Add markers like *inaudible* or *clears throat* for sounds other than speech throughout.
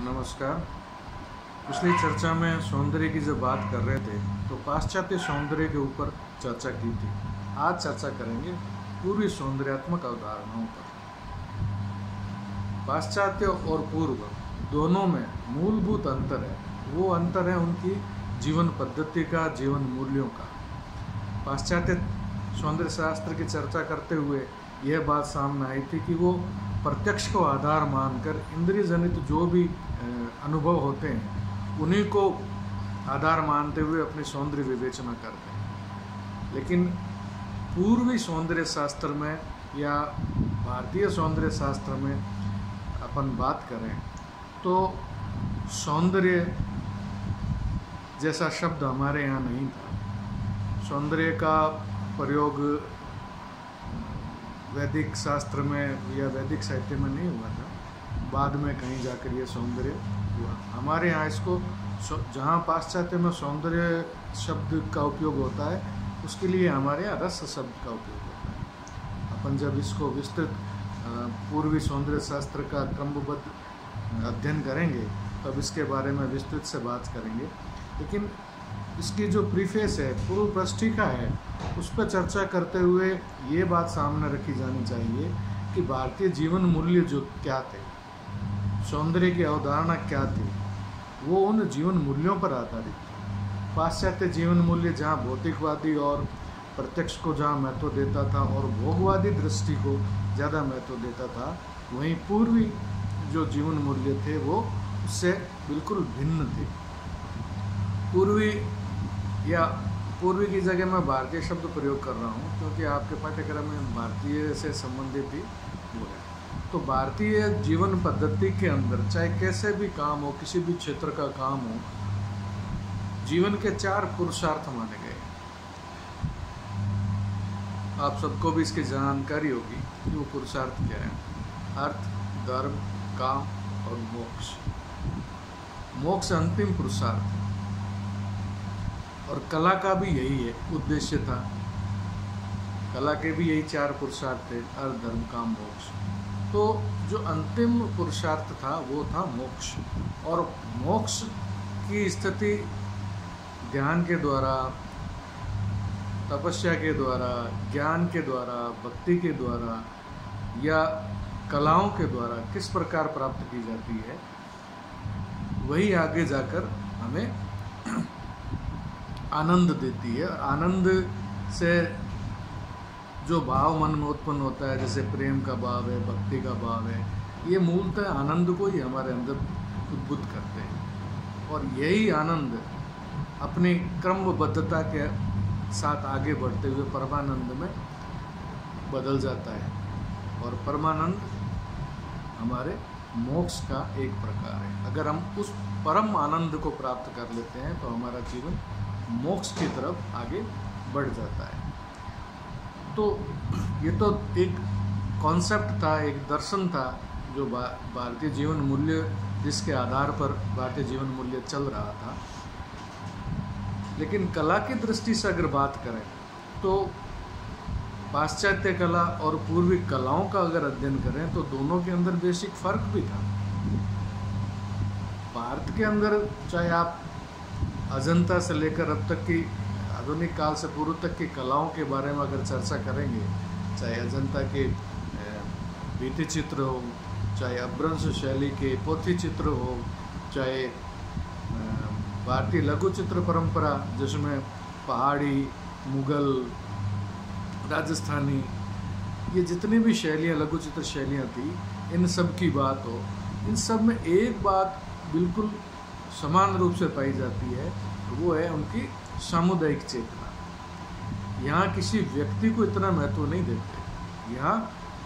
नमस्कार। पिछली चर्चा में सौंदर्य की जब बात कर रहे थे तो पाश्चात्य सौंदर्य के ऊपर चर्चा की थी। आज चर्चा करेंगे पूर्वी सौंदर्यात्मक अवधारणाओं पर। पाश्चात्य और पूर्व दोनों में मूलभूत अंतर है। वो अंतर है उनकी जीवन पद्धति का, जीवन मूल्यों का। पाश्चात्य सौंदर्य शास्त्र की चर्चा करते हुए यह बात सामने आई थी कि वो प्रत्यक्ष को आधार मानकर इंद्रिय जनित जो भी अनुभव होते हैं, उन्हीं को आधार मानते हुए अपनी सौंदर्य विवेचना करते हैं। लेकिन पूर्वी सौंदर्य शास्त्र में या भारतीय सौंदर्य शास्त्र में अपन बात करें तो सौंदर्य जैसा शब्द हमारे यहाँ नहीं था। सौंदर्य का प्रयोग वैदिक शास्त्र में या वैदिक साहित्य में नहीं हुआ था। बाद में कहीं जाकर ये सौंदर्य हुआ। हमारे यहाँ इसको जहाँ पाश्चात्य में सौंदर्य शब्द का उपयोग होता है, उसके लिए हमारे यहाँ रस शब्द का उपयोग होता है। अपन जब इसको विस्तृत पूर्वी सौंदर्य शास्त्र का क्रमबद्ध अध्ययन करेंगे, तब इसके बारे में विस्तृत से बात करेंगे। लेकिन इसकी जो प्रीफेस है, पूर्व पृष्ठिका है, उस पर चर्चा करते हुए ये बात सामने रखी जानी चाहिए कि भारतीय जीवन मूल्य जो क्या थे, सौंदर्य की अवधारणा क्या थी, वो उन जीवन मूल्यों पर आधारित थी। पाश्चात्य जीवन मूल्य जहाँ भौतिकवादी और प्रत्यक्ष को जहाँ महत्व देता था और भोगवादी दृष्टि को ज़्यादा महत्व देता था, वहीं पूर्वी जो जीवन मूल्य थे, वो उससे बिल्कुल भिन्न थे। पूर्वी या पूर्वी की जगह मैं भारतीय शब्द प्रयोग कर रहा हूँ, क्योंकि आपके पाठ्यक्रम में भारतीय से संबंधित ही वो है। तो भारतीय जीवन पद्धति के अंदर, चाहे कैसे भी काम हो, किसी भी क्षेत्र का काम हो, जीवन के चार पुरुषार्थ माने गए आप सबको भी इसकी जानकारी होगी कि वो पुरुषार्थ क्या है। अर्थ, धर्म, काम और मोक्ष। मोक्ष अंतिम पुरुषार्थ और कला का भी यही है, उद्देश्य था। कला के भी यही चार पुरुषार्थ थे अर्थ धर्म काम मोक्ष। तो जो अंतिम पुरुषार्थ था, वो था मोक्ष। और मोक्ष की स्थिति ध्यान के द्वारा, तपस्या के द्वारा, ज्ञान के द्वारा, भक्ति के द्वारा, या कलाओं के द्वारा किस प्रकार प्राप्त की जाती है, वही आगे जाकर हमें आनंद देती है आनंद से जो भाव मन में उत्पन्न होता है, जैसे प्रेम का भाव है, भक्ति का भाव है, ये मूलतः आनंद को ही हमारे अंदर उद्भुत करते हैं। और यही आनंद अपनी क्रमबद्धता के साथ आगे बढ़ते हुए परमानंद में बदल जाता है। और परमानंद हमारे मोक्ष का एक प्रकार है। अगर हम उस परम आनंद को प्राप्त कर लेते हैं तो हमारा जीवन मोक्ष की तरफ़ आगे बढ़ जाता है। तो ये तो एक कॉन्सेप्ट था, एक दर्शन था, जो भारतीय जीवन मूल्य जिसके आधार पर भारतीय जीवन मूल्य चल रहा था। लेकिन कला की दृष्टि से अगर बात करें तो पाश्चात्य कला और पूर्वी कलाओं का अगर अध्ययन करें तो दोनों के अंदर बेसिक फ़र्क भी था। भारत के अंदर चाहे आप अजंता से लेकर अब तक की आधुनिक काल से पूर्व तक की कलाओं के बारे में अगर चर्चा करेंगे, चाहे अजंता के भित्ति चित्र हो, चाहे अभ्रंश शैली के पोथी चित्र हो, चाहे भारतीय लघु चित्र परंपरा, जिसमें पहाड़ी, मुगल, राजस्थानी, ये जितनी भी शैलियाँ, लघु चित्र शैलियाँ थी, इन सब की बात हो, इन सब में एक बात बिल्कुल समान रूप से पाई जाती है वो है उनकी सामुदायिक चेतना। यहाँ किसी व्यक्ति को इतना महत्व नहीं देते। यहाँ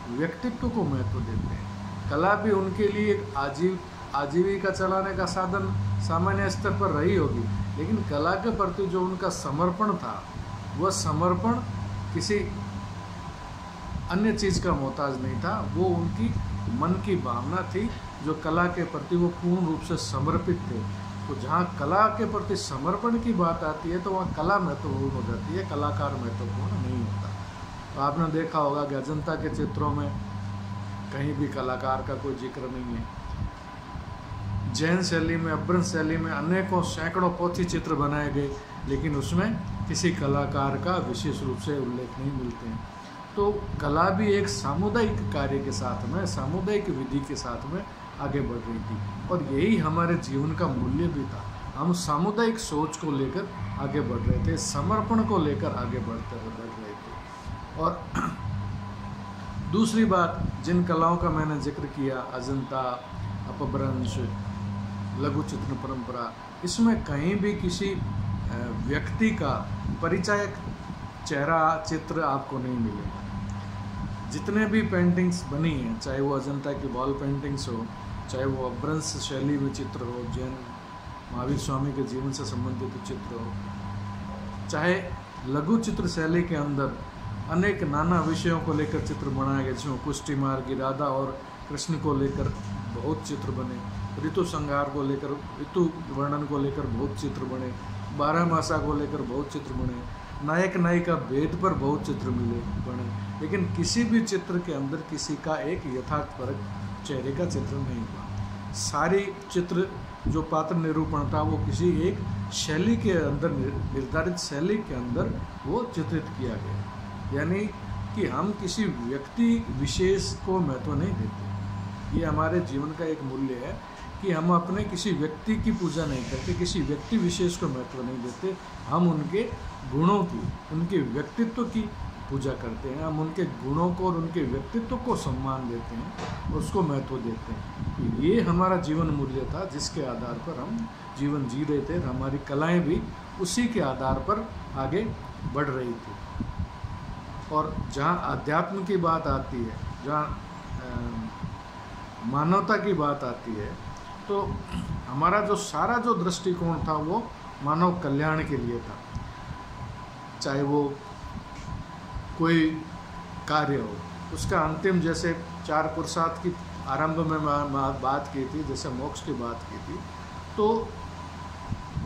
व्यक्तित्व को महत्व देते हैं। कला भी उनके लिए एक आजीव, आजीविका चलाने का साधन, सामान्य स्तर पर रही होगी। लेकिन कला के प्रति जो उनका समर्पण था, वह समर्पण किसी अन्य चीज़ का मोहताज नहीं था। वो उनकी मन की भावना थी जो कला के प्रति वो पूर्ण रूप से समर्पित थे तो जहाँ कला के प्रति समर्पण की बात आती है तो वहाँ कला महत्वपूर्ण हो जाती है, कलाकार महत्वपूर्ण नहीं होता। तो आपने देखा होगा कि अजंता के चित्रों में कहीं भी कलाकार का कोई ज़िक्र नहीं है। जैन शैली में, अभ्रंश शैली में अनेकों सैकड़ों पोथी चित्र बनाए गए, लेकिन उसमें किसी कलाकार का विशेष रूप से उल्लेख नहीं मिलते हैं। तो कला भी एक सामुदायिक कार्य के साथ में, सामुदायिक विधि के साथ में आगे बढ़ रही थी। और यही हमारे जीवन का मूल्य भी था। हम सामुदायिक सोच को लेकर आगे बढ़ रहे थे, समर्पण को लेकर आगे बढ़ते बढ़ रहे थे। और *clears throat* दूसरी बात, जिन कलाओं का मैंने ज़िक्र किया, अजंता, अपभ्रंश, लघु चित्र परंपरा, इसमें कहीं भी किसी व्यक्ति का परिचायक चेहरा, चित्र आपको नहीं मिलेगा। जितने भी पेंटिंग्स बनी हैं, चाहे वो अजंता की वॉल पेंटिंग्स हो चाहे वो अभ्रंश शैली में चित्र हो, जैन महावीर स्वामी के जीवन से संबंधित चित्र हो, चाहे लघु चित्र शैली के अंदर अनेक नाना विषयों को लेकर चित्र बनाए गए जिसमें पुष्टि मार्ग राधा और कृष्ण को लेकर बहुत चित्र बने, ऋतु संहार को लेकर, ऋतु वर्णन को लेकर बहुत चित्र बने, बारह मासा को लेकर बहुत चित्र बने, नायक नायिका भेद पर बहुत चित्र मिले, बने। लेकिन किसी भी चित्र के अंदर किसी का एक यथार्थपरक चेहरे का चित्र नहीं हुआ। सारी चित्र जो पात्र निरूपण था, वो किसी एक शैली के अंदर निर्धारित शैली के अंदर वो चित्रित किया गया। यानी कि हम किसी व्यक्ति विशेष को महत्व नहीं देते। ये हमारे जीवन का एक मूल्य है कि हम अपने किसी व्यक्ति की पूजा नहीं करते, किसी व्यक्ति विशेष को महत्व नहीं देते। हम उनके गुणों की, उनके व्यक्तित्व की पूजा करते हैं, हम उनके गुणों को और उनके व्यक्तित्व को सम्मान देते हैं, उसको महत्व देते हैं। तो ये हमारा जीवन मूल्य था, जिसके आधार पर हम जीवन जी रहे थे हमारी कलाएँ भी उसी के आधार पर आगे बढ़ रही थी। और जहाँ अध्यात्म की बात आती है, जहाँ मानवता की बात आती है तो हमारा जो सारा जो दृष्टिकोण था, वो मानव कल्याण के लिए था। चाहे वो कोई कार्य हो। उसका अंतिम जैसे चार पुरुषार्थ की आरंभ में बात की थी, जैसे मोक्ष की बात की थी तो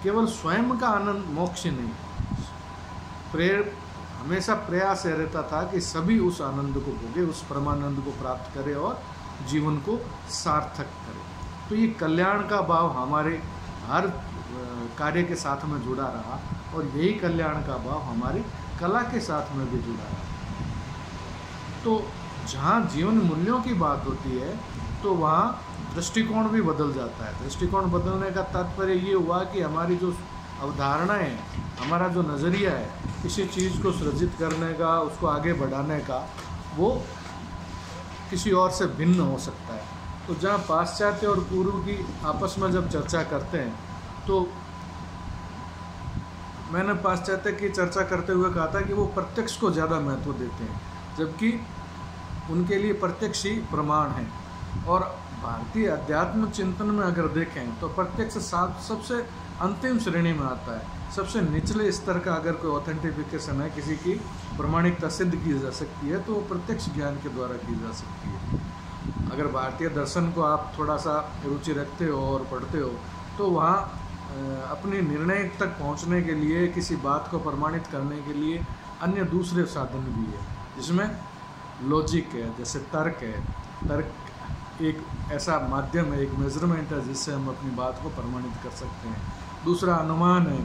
केवल स्वयं का आनंद, मोक्ष नहीं। प्रेर हमेशा प्रयास रहता था कि सभी उस आनंद को भोगे, उस परमानंद को प्राप्त करें और जीवन को सार्थक करें। तो ये कल्याण का भाव हमारे हर कार्य के साथ में जुड़ा रहा और यही कल्याण का भाव हमारी कला के साथ में भी जुड़ा है। तो जहाँ जीवन मूल्यों की बात होती है तो वहाँ दृष्टिकोण भी बदल जाता है। दृष्टिकोण बदलने का तात्पर्य ये हुआ कि हमारी जो अवधारणाएँ, हमारा जो नज़रिया है, किसी चीज़ को सृजित करने का, उसको आगे बढ़ाने का, वो किसी और से भिन्न हो सकता है। तो जहाँ पाश्चात्य और पूर्व की आपस में जब चर्चा करते हैं तो मैंने पाश्चात्य की चर्चा करते हुए कहा था कि वो प्रत्यक्ष को ज़्यादा महत्व देते हैं, जबकि उनके लिए प्रत्यक्ष ही प्रमाण है। और भारतीय अध्यात्म चिंतन में अगर देखें तो प्रत्यक्ष साथ सबसे अंतिम श्रेणी में आता है। सबसे निचले स्तर का अगर कोई ऑथेंटिफिकेशन है, किसी की प्रमाणिकता सिद्ध की जा सकती है तो वो प्रत्यक्ष ज्ञान के द्वारा की जा सकती है। अगर भारतीय दर्शन को आप थोड़ा सा रुचि रखते हो और पढ़ते हो तो वहाँ अपने निर्णय तक पहुँचने के लिए किसी बात को प्रमाणित करने के लिए अन्य दूसरे साधन भी है जिसमें लॉजिक है जैसे तर्क है। तर्क एक ऐसा माध्यम है एक मेज़रमेंट है जिससे हम अपनी बात को प्रमाणित कर सकते हैं। दूसरा अनुमान है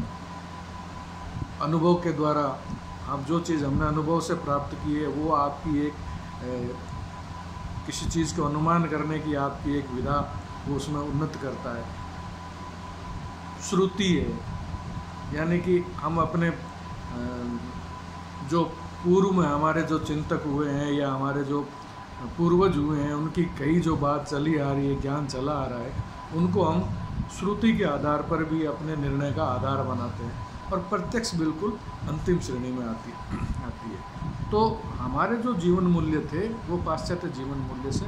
अनुभव के द्वारा आप जो चीज़ हमने अनुभव से प्राप्त की है वो आपकी एक ए, किसी चीज़ को अनुमान करने की आपकी एक विधा वो उसमें उन्नत करता है। श्रुति है। यानी कि हम अपने जो पूर्व में हमारे जो चिंतक हुए हैं या हमारे जो पूर्वज हुए हैं, उनकी कई जो बात चली आ रही है, ज्ञान चला आ रहा है, उनको हम श्रुति के आधार पर भी अपने निर्णय का आधार बनाते हैं और प्रत्यक्ष बिल्कुल अंतिम श्रेणी में आती आती है। तो हमारे जो जीवन मूल्य थे, वो पाश्चात्य जीवन मूल्य से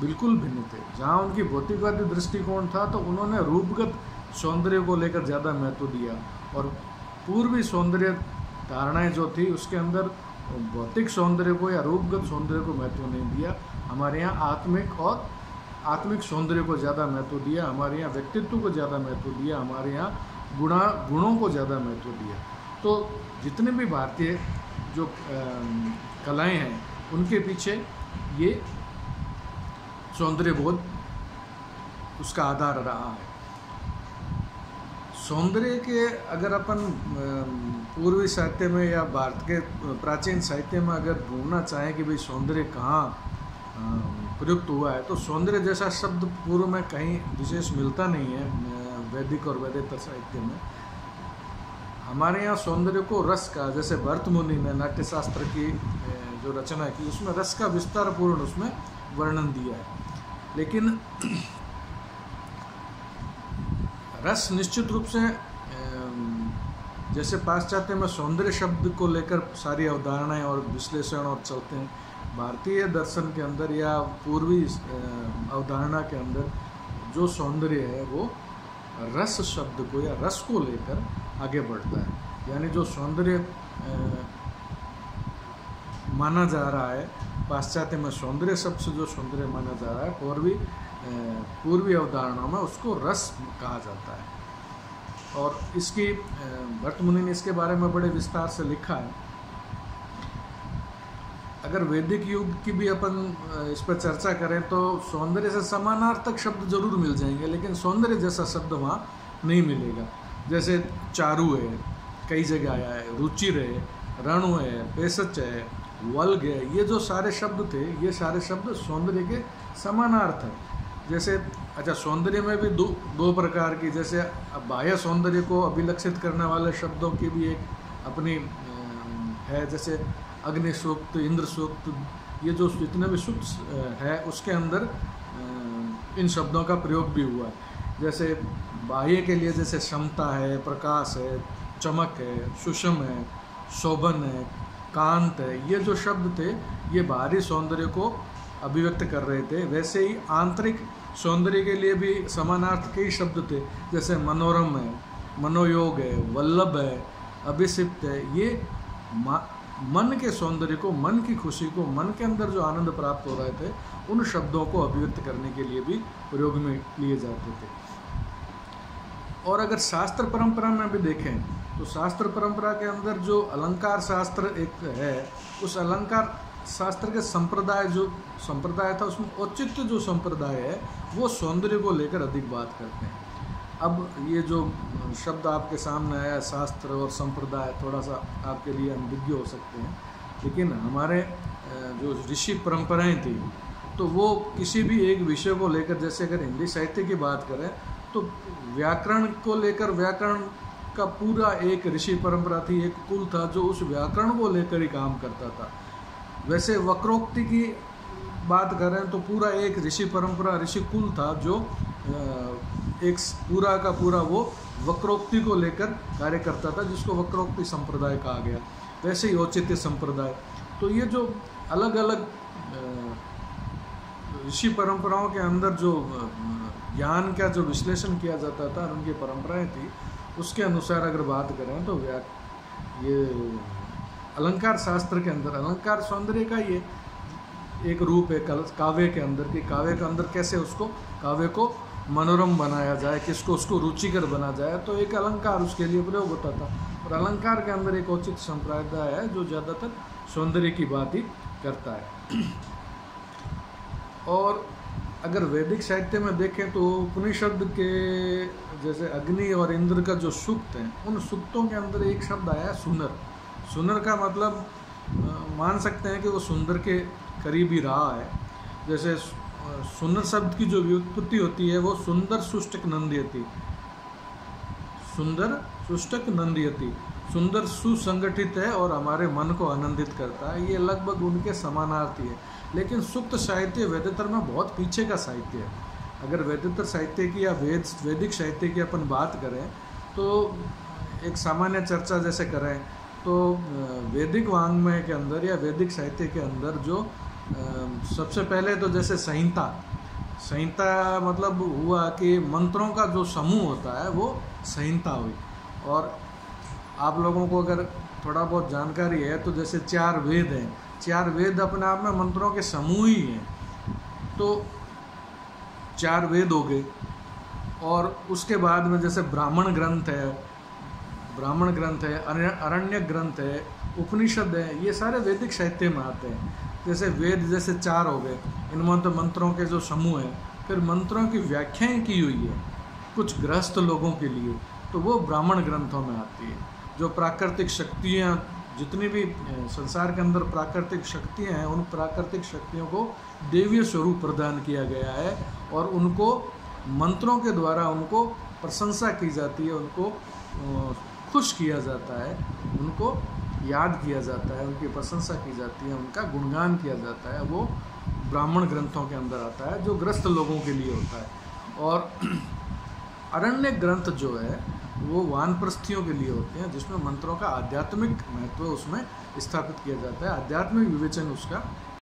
बिल्कुल भिन्न थे। जहाँ उनकी भौतिकवादी दृष्टिकोण था तो उन्होंने रूपगत सौंदर्य को लेकर ज़्यादा महत्व दिया। और पूर्वी सौंदर्य धारणाएँ जो थी, उसके अंदर भौतिक सौंदर्य को या रूपगत सौंदर्य को महत्व नहीं दिया। हमारे यहाँ आत्मिक और आत्मिक सौंदर्य को ज़्यादा महत्व दिया। हमारे यहाँ व्यक्तित्व को ज़्यादा महत्व दिया। हमारे यहाँ गुणा, गुणों को ज़्यादा महत्व दिया। तो जितने भी भारतीय जो कलाएँ हैं, उनके पीछे ये सौंदर्य बोध उसका आधार रहा है। सौंदर्य के अगर अपन पूर्वी साहित्य में या भारत के प्राचीन साहित्य में अगर ढूंढना चाहें कि भाई सौंदर्य कहाँ प्रयुक्त हुआ है तो सौंदर्य जैसा शब्द पूर्व में कहीं विशेष मिलता नहीं है वैदिक और वैदिक साहित्य में। हमारे यहाँ सौंदर्य को रस का, जैसे भरत मुनि ने नाट्यशास्त्र की जो रचना की, उसमें रस का विस्तार पूर्ण उसमें वर्णन दिया है। लेकिन रस निश्चित रूप से जैसे पाश्चात्य में सौंदर्य शब्द को लेकर सारी अवधारणाएँ और विश्लेषण और चलते हैं। भारतीय दर्शन के अंदर या पूर्वी अवधारणा के अंदर जो सौंदर्य है, वो रस शब्द को या रस को लेकर आगे बढ़ता है। यानी जो सौंदर्य माना जा रहा है, पाश्चात्य में सौंदर्य शब्द से जो सौंदर्य माना जा रहा है पूर्वी पूर्वी अवधारणाओं में उसको रस कहा जाता है। और इसकी भट्ट मुनि ने इसके बारे में बड़े विस्तार से लिखा है। अगर वैदिक युग की भी अपन इस पर चर्चा करें तो सौंदर्य से समानार्थक शब्द ज़रूर मिल जाएँगे, लेकिन सौंदर्य जैसा शब्द वहाँ नहीं मिलेगा। जैसे चारू है, कई जगह आया है, रुचिर है, रणु है पेसच है, वल्ग है, ये जो सारे शब्द थे, ये सारे शब्द सौंदर्य के समानार्थ है। जैसे अच्छा सौंदर्य में भी दो दो प्रकार की, जैसे बाह्य सौंदर्य को अभिलक्षित करने वाले शब्दों की भी एक अपनी है, जैसे अग्नि सूक्त, इंद्र सूक्त, ये जो जितने भी सूक्त है, उसके अंदर इन शब्दों का प्रयोग भी हुआ है। जैसे, बाह्य के लिए जैसे क्षमता है, प्रकाश है, चमक है, सुषम है, शोभन है, कांत है, ये जो शब्द थे, ये बाहरी सौंदर्य को अभिव्यक्त कर रहे थे। वैसे ही आंतरिक सौंदर्य के लिए भी समानार्थ कई शब्द थे। जैसे मनोरम है, मनोयोग है, वल्लभ है अभिषिप्त है, ये मन के सौंदर्य को, मन की खुशी को, मन के अंदर जो आनंद प्राप्त हो रहे थे, उन शब्दों को अभिव्यक्त करने के लिए भी प्रयोग में लिए जाते थे। और अगर शास्त्र परंपरा में भी देखें तो शास्त्र परंपरा के अंदर जो अलंकार शास्त्र एक है, उस अलंकार शास्त्र के संप्रदाय जो संप्रदाय था, उसमें औचित्य जो संप्रदाय है, वो सौंदर्य को लेकर अधिक बात करते हैं। अब ये जो शब्द आपके सामने आया, शास्त्र और संप्रदाय, थोड़ा सा आपके लिए अनभिज्ञ हो सकते हैं। लेकिन हमारे जो ऋषि परंपराएँ थी तो वो किसी भी एक विषय को लेकर, जैसे अगर हिंदी साहित्य की बात करें तो व्याकरण को लेकर, व्याकरण का पूरा एक ऋषि परंपरा थी, एक कुल था, जो उस व्याकरण को लेकर ही काम करता था। वैसे वक्रोक्ति की बात करें तो पूरा एक ऋषि परंपरा, ऋषि कुल था जो एक पूरा का पूरा वो वक्रोक्ति को लेकर कार्य करता था, जिसको वक्रोक्ति संप्रदाय कहा गया। वैसे ही औचित्य संप्रदाय। तो ये जो अलग अलग ऋषि परंपराओं के अंदर जो ज्ञान का जो विश्लेषण किया जाता था उनकी परंपराएँ थी, उसके अनुसार अगर बात करें तो व्या, ये अलंकार शास्त्र के अंदर, अलंकार सौंदर्य का ये एक रूप है काव्य के अंदर, कि काव्य के अंदर कैसे उसको, काव्य को मनोरम बनाया जाए, किसको उसको रुचिकर बना जाए तो एक अलंकार उसके लिए प्रयोग होता था। और अलंकार के अंदर एक उचित संप्रदाय है, जो ज़्यादातर सौंदर्य की बात ही करता है। और अगर वैदिक साहित्य में देखें तो उपनिषद के जैसे अग्नि और इंद्र का जो सुक्त है, उन सुक्तों के अंदर एक शब्द आया है सुनर सुनर का मतलब मान सकते हैं कि वो सुंदर के करीब ही रहा है। जैसे सुंदर शब्द की जो व्युत्पत्ति होती है, वो सुंदर सुष्टक नंदयती। सुंदर सुष्टक नंदयती। सुंदर सुसंगठित है और हमारे मन को आनंदित करता है। ये लगभग उनके समानार्थी है। लेकिन सुक्त साहित्य वेदेतर में बहुत पीछे का साहित्य है। अगर वेदेतर साहित्य की या वेद, वैदिक साहित्य की अपन बात करें तो एक सामान्य चर्चा जैसे करें तो वैदिक वांग्मय के अंदर या वैदिक साहित्य के अंदर जो सबसे पहले तो जैसे संहिता संहिता मतलब हुआ कि मंत्रों का जो समूह होता है, वो संहिता हुई। और आप लोगों को अगर थोड़ा बहुत जानकारी है तो जैसे चार वेद हैं, चार वेद अपने आप में मंत्रों के समूह ही हैं। तो चार वेद हो गए, और उसके बाद में जैसे ब्राह्मण ग्रंथ है ब्राह्मण ग्रंथ है, अरण्य ग्रंथ है, उपनिषद है, ये सारे वैदिक साहित्य में आते हैं। जैसे वेद जैसे चार हो गए, इनमें तो मंत्रों के जो समूह हैं, फिर मंत्रों की व्याख्याएँ की हुई है, कुछ गृहस्थ लोगों के लिए तो वो ब्राह्मण ग्रंथों में आती है। जो प्राकृतिक शक्तियाँ, जितनी भी संसार के अंदर प्राकृतिक शक्तियाँ हैं, उन प्राकृतिक शक्तियों को देवीय स्वरूप प्रदान किया गया है और उनको मंत्रों के द्वारा उनको प्रशंसा की जाती है, उनको खुश किया जाता है, उनको याद किया जाता है, उनकी प्रशंसा की जाती है, उनका गुणगान किया जाता है, वो ब्राह्मण ग्रंथों के अंदर आता है, जो ग्रस्त लोगों के लिए होता है। और *clears throat* अरण्य ग्रंथ जो है, वो वानप्रस्थियों के लिए होते हैं, जिसमें मंत्रों का आध्यात्मिक महत्व उसमें स्थापित किया जाता है। आध्यात्मिक विवेचन उसका